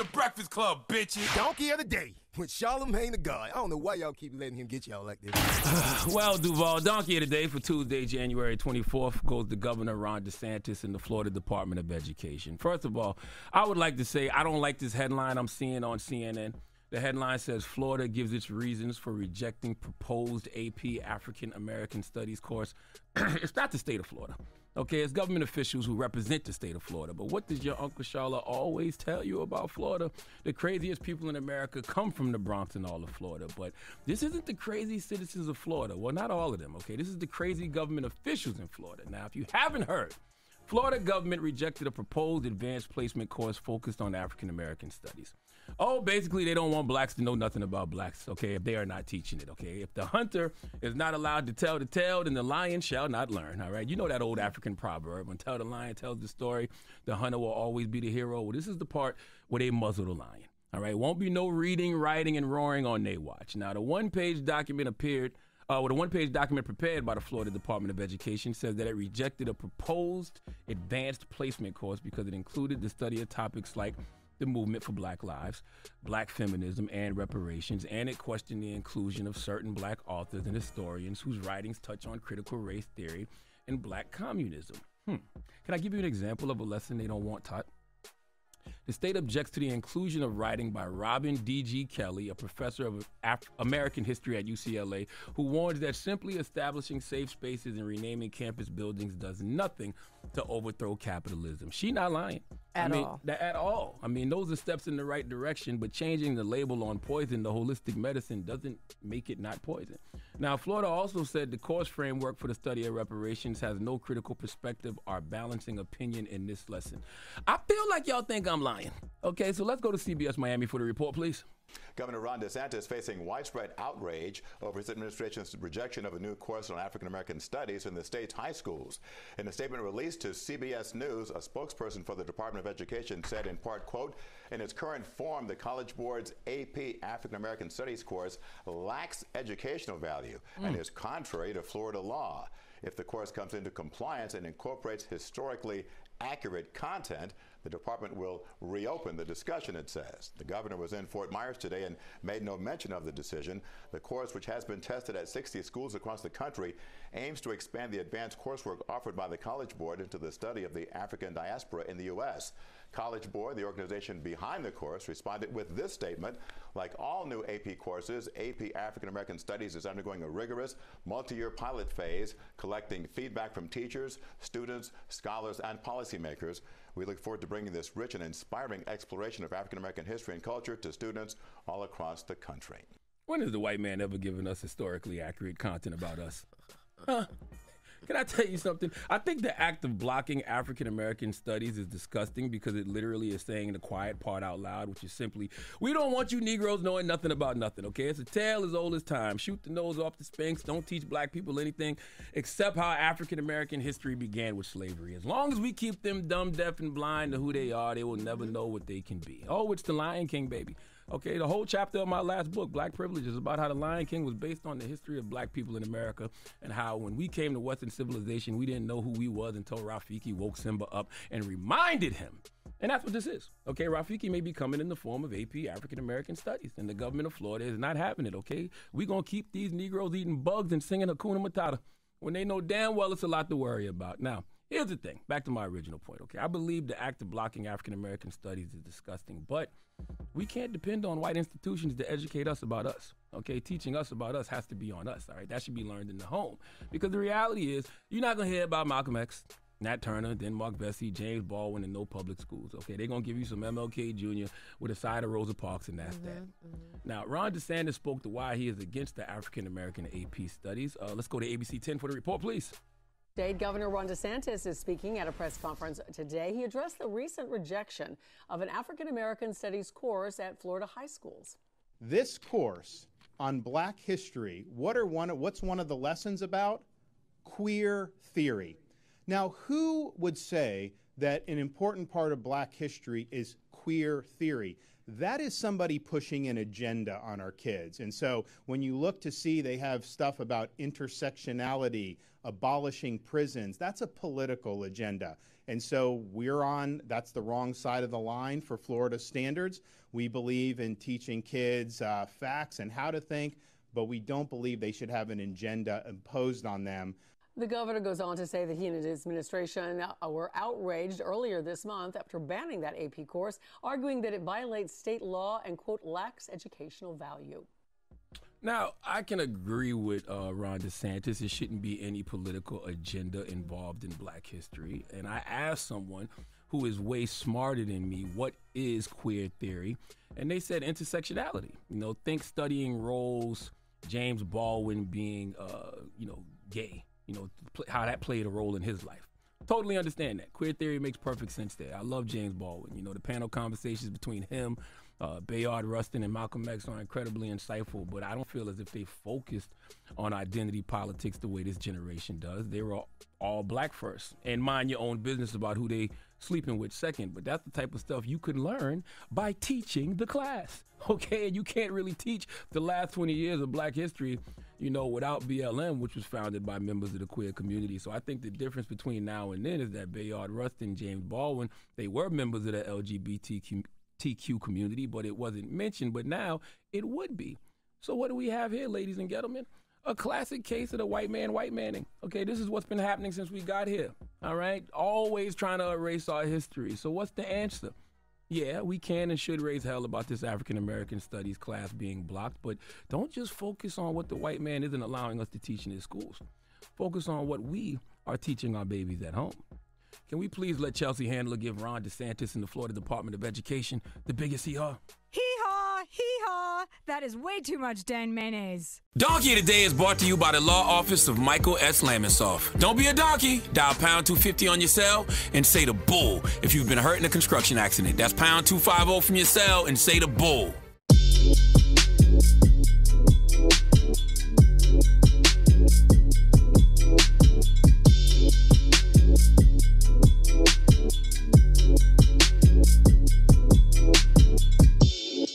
the Breakfast Club, bitches. Donkey of the day with Charlamagne tha God. I don't know why y'all keep letting him get y'all like this. well, Duval, donkey of the day for Tuesday, January 24th goes to Governor Ron DeSantis and the Florida Department of Education. First of all, I would like to say I don't like this headline I'm seeing on CNN. The headline says Florida gives its reasons for rejecting proposed AP African American Studies course. it's not the state of Florida. Okay, it's government officials who represent the state of Florida. But what does your Uncle Charla always tell you about Florida? The craziest people in America come from the Bronx and all of Florida. But this isn't the crazy citizens of Florida. Well, not all of them, okay? This is the crazy government officials in Florida. Now, if you haven't heard, Florida government rejected a proposed advanced placement course focused on African American studies. Oh, basically, they don't want blacks to know nothing about blacks, okay, if they are not teaching it, okay? If the hunter is not allowed to tell the tale, then the lion shall not learn, all right? You know that old African proverb until the lion tells the story, the hunter will always be the hero. Well, this is the part where they muzzle the lion, all right? Won't be no reading, writing, and roaring on they watch. Now, the one page document appeared. Uh, well, the one page document prepared by the Florida Department of Education says that it rejected a proposed advanced placement course because it included the study of topics like the movement for black lives, black feminism, and reparations, and it questioned the inclusion of certain black authors and historians whose writings touch on critical race theory and black communism. Hmm. Can I give you an example of a lesson they don't want taught? The state objects to the inclusion of writing by Robin D.G. Kelley, a professor of Af- American history at UCLA, who warns that simply establishing safe spaces and renaming campus buildings does nothing to overthrow capitalism. She not lying. At I mean, all. That, at all. I mean, those are steps in the right direction, but changing the label on poison to holistic medicine doesn't make it not poison. Now, Florida also said the course framework for the study of reparations has no critical perspective or balancing opinion in this lesson. I feel like y'all think I'm lying. Okay, so let's go to CBS Miami for the report, please. Governor Ron DeSantis is facing widespread outrage over his administration's rejection of a new course on African American studies in the state's high schools. In a statement released to CBS News, a spokesperson for the Department of Education said in part, quote, in its current form, the College Board's AP African American Studies course lacks educational value and is contrary to Florida law. If the course comes into compliance and incorporates historically accurate content, the department will reopen the discussion, it says. The governor was in Fort Myers today and made no mention of the decision. The course, which has been tested at 60 schools across the country, aims to expand the advanced coursework offered by the College Board into the study of the African diaspora in the U.S. College Board, the organization behind the course, responded with this statement Like all new AP courses, AP African American Studies is undergoing a rigorous multi year pilot phase, collecting feedback from teachers, students, scholars, and policymakers. We look forward to bringing this rich and inspiring exploration of African American history and culture to students all across the country. When has the white man ever given us historically accurate content about us? Huh? Can I tell you something? I think the act of blocking African American studies is disgusting because it literally is saying the quiet part out loud, which is simply, we don't want you Negroes knowing nothing about nothing, okay? It's a tale as old as time. Shoot the nose off the Sphinx. Don't teach black people anything except how African American history began with slavery. As long as we keep them dumb, deaf, and blind to who they are, they will never know what they can be. Oh, it's the Lion King, baby. Okay, the whole chapter of my last book, Black Privilege, is about how the Lion King was based on the history of black people in America and how when we came to Western civilization, we didn't know who we was until Rafiki woke Simba up and reminded him. And that's what this is. Okay, Rafiki may be coming in the form of AP African American Studies, and the government of Florida is not having it. Okay, we gonna keep these Negroes eating bugs and singing Hakuna Matata when they know damn well it's a lot to worry about. Now, here's the thing. Back to my original point. Okay, I believe the act of blocking African American studies is disgusting, but we can't depend on white institutions to educate us about us. Okay, teaching us about us has to be on us. All right, that should be learned in the home. Because the reality is, you're not gonna hear about Malcolm X, Nat Turner, Denmark Vesey, James Baldwin in no public schools. Okay, they're gonna give you some MLK Jr. with a side of Rosa Parks, and that's that. Now, Ron DeSantis spoke to why he is against the African American AP studies. Uh, let's go to ABC 10 for the report, please. State Governor Ron DeSantis is speaking at a press conference today. He addressed the recent rejection of an African American Studies course at Florida high schools. This course on black history, what are one what's one of the lessons about? Queer theory. Now, who would say that an important part of black history is queer theory? That is somebody pushing an agenda on our kids. And so when you look to see they have stuff about intersectionality, abolishing prisons, that's a political agenda. And so we're on, that's the wrong side of the line for Florida standards. We believe in teaching kids uh, facts and how to think, but we don't believe they should have an agenda imposed on them. The governor goes on to say that he and his administration uh, were outraged earlier this month after banning that AP course, arguing that it violates state law and, quote, lacks educational value. Now, I can agree with uh, Ron DeSantis. There shouldn't be any political agenda involved in black history. And I asked someone who is way smarter than me, what is queer theory? And they said intersectionality. You know, think studying roles, James Baldwin being, uh, you know, gay, you know, how that played a role in his life. Totally understand that. Queer theory makes perfect sense there. I love James Baldwin. You know, the panel conversations between him, uh, Bayard Rustin and Malcolm X are incredibly insightful, but I don't feel as if they focused on identity politics the way this generation does. They were all, all black first, and mind your own business about who they sleeping with second. But that's the type of stuff you can learn by teaching the class. Okay, and you can't really teach the last 20 years of black history, you know, without BLM, which was founded by members of the queer community. So I think the difference between now and then is that Bayard Rustin, James Baldwin, they were members of the LGBTQ TQ community, but it wasn't mentioned. But now it would be. So what do we have here, ladies and gentlemen? A classic case of the white man white manning. Okay, this is what's been happening since we got here. All right, always trying to erase our history. So what's the answer? Yeah, we can and should raise hell about this African American studies class being blocked, but don't just focus on what the white man isn't allowing us to teach in his schools. Focus on what we are teaching our babies at home. Can we please let Chelsea Handler give Ron DeSantis and the Florida Department of Education the biggest hee haw? Hee haw, hee haw. That is way too much Dan mayonnaise. Donkey Today is brought to you by the law office of Michael S. Lamonsoff. Don't be a donkey. Dial pound 250 on your cell and say the bull if you've been hurt in a construction accident. That's pound 250 from your cell and say the bull.